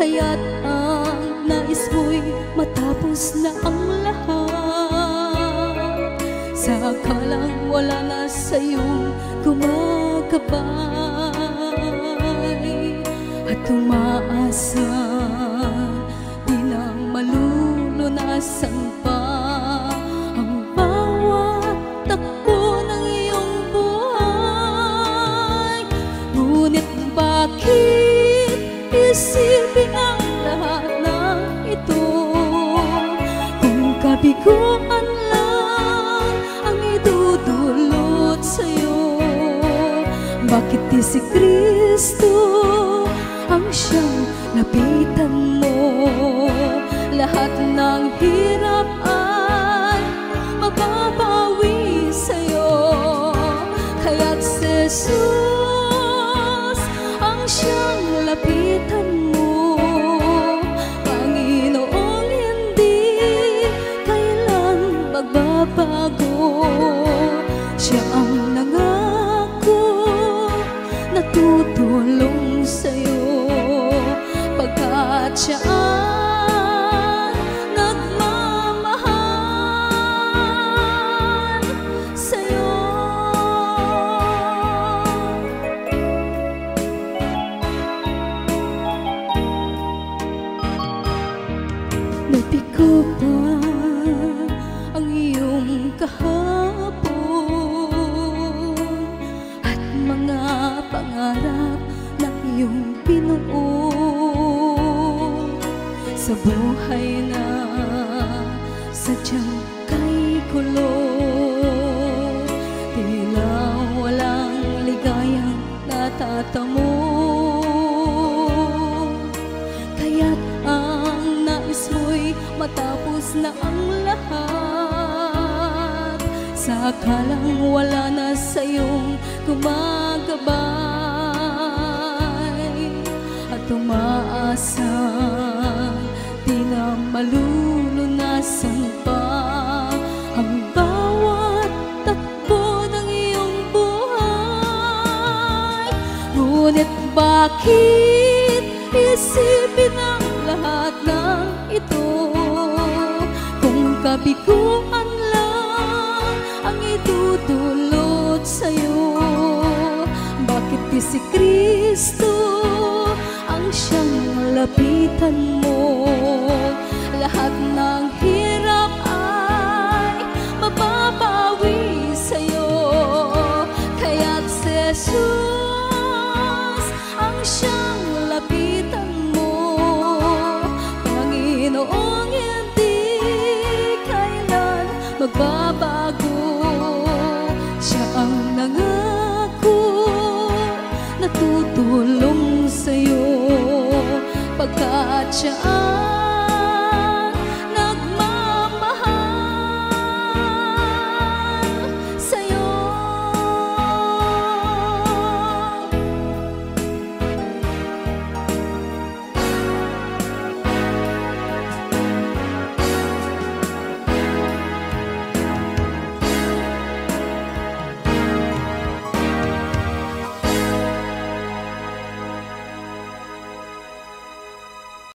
Kaya't ang nais mo'y matapos na ang lahat. Sa akalang wala na sa'yong gumagabay At umaasa di na malulunasan pa Ang bawat iyong buhay. Ngunit bakit isipin ang lahat ng ito. Kung kabiguan lang ang idudulot sa'yo Bakit di si Kristo ang siyang lapitan mo? Lahat ng hirap ay mababawi sa'yo. Kaya't si Jesus ang siyang lapitan Siya ang nangako na tutulong sa'yo. Pagkat siya ang nagmamahal sa'yo. Nabigo ba ang iyong kahapon mga pangarap na iyong binuo Sa buhay na sadyang kay kulo Tila walang ligayang natatamo. Kaya't ang nais mo'y matapos na ang lahat Sa akalang wala na sa'yong gumagabay At umaasa di na malulunasan pa Ang bawat takbo ng iyong buhay. Ngunit bakit isipin ang lahat ng ito? Kung kabiguan Si Kristo ang siyang lapitan mo. Lahat ng hirap ay mababawi sa'yo. Kaya't si Jesus ang siyang lapitan mo. Panginoong hindi kailan magbabago na tutulong